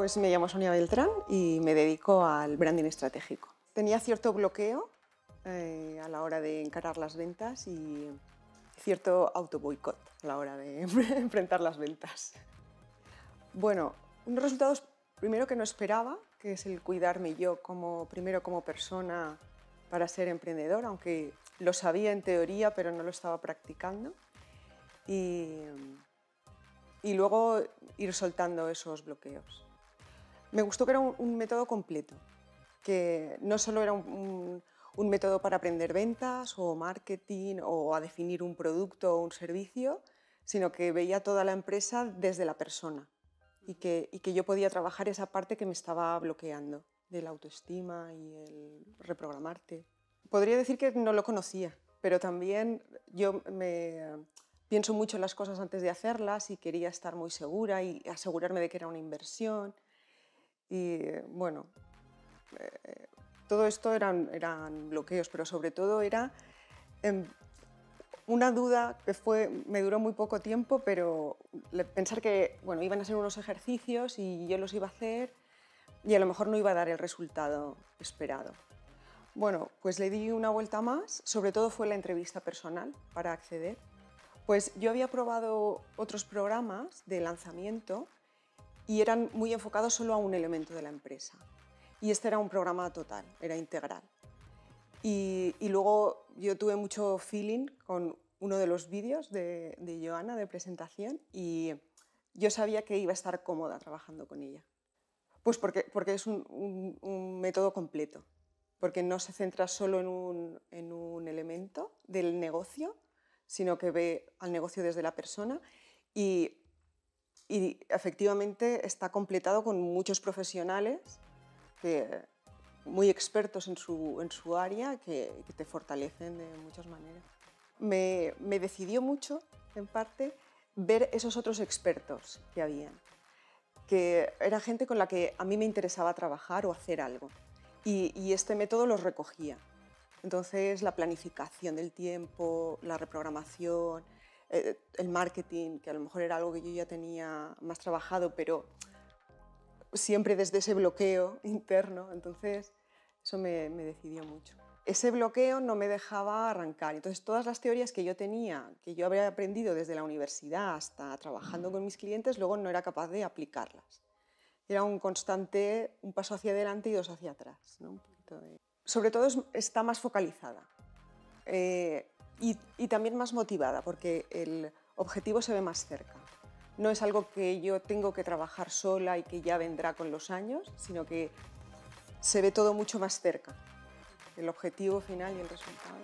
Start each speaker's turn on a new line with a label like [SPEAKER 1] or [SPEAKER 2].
[SPEAKER 1] Pues me llamo Sonia Beltrán y me dedico al branding estratégico. Tenía cierto bloqueo eh, a la hora de encarar las ventas y cierto auto boicot a la hora de enfrentar las ventas. Bueno, unos resultados primero que no esperaba, que es el cuidarme yo como primero como persona para ser emprendedor, aunque lo sabía en teoría, pero no lo estaba practicando. Y luego ir soltando esos bloqueos. Me gustó que era un, método completo, que no solo era un, método para aprender ventas o marketing o a definir un producto o un servicio, sino que veía toda la empresa desde la persona y que, yo podía trabajar esa parte que me estaba bloqueando, de la autoestima y el reprogramarte. Podría decir que no lo conocía, pero también yo me pienso mucho en las cosas antes de hacerlas y quería estar muy segura y asegurarme de que era una inversión. Y bueno, eh, todo esto eran, eran bloqueos, pero sobre todo era em, una duda que fue, me duró muy poco tiempo, pero pensar que bueno, iban a ser unos ejercicios y yo los iba a hacer y a lo mejor no iba a dar el resultado esperado. Bueno, pues le di una vuelta más, sobre todo fue la entrevista personal para acceder. Pues yo había probado otros programas de lanzamiento y eran muy enfocados solo a un elemento de la empresa. Y este era un programa total, era integral. Y, luego yo tuve mucho feeling con uno de los vídeos de, de Joana de presentación y yo sabía que iba a estar cómoda trabajando con ella. Pues porque, porque es un, un, método completo, porque no se centra solo en un, en un, elemento del negocio, sino que ve al negocio desde la persona y y efectivamente está completado con muchos profesionales que, muy expertos en su, en su área que, te fortalecen de muchas maneras. Me, me, decidió mucho, en parte, ver esos otros expertos que habían, que era gente con la que a mí me interesaba trabajar o hacer algo. Y, y este método los recogía. Entonces, la planificación del tiempo, la reprogramación, eh, el marketing, que a lo mejor era algo que yo ya tenía más trabajado, pero siempre desde ese bloqueo interno, entonces eso me, decidió mucho. Ese bloqueo no me dejaba arrancar, entonces todas las teorías que yo tenía, que yo había aprendido desde la universidad hasta trabajando con mis clientes, luego no era capaz de aplicarlas. Era un constante, un paso hacia adelante y dos hacia atrás. Sobre todo está más focalizada. Eh, y, también más motivada porque el objetivo se ve más cerca. No es algo que yo tengo que trabajar sola y que ya vendrá con los años, sino que se ve todo mucho más cerca, el objetivo final y el resultado.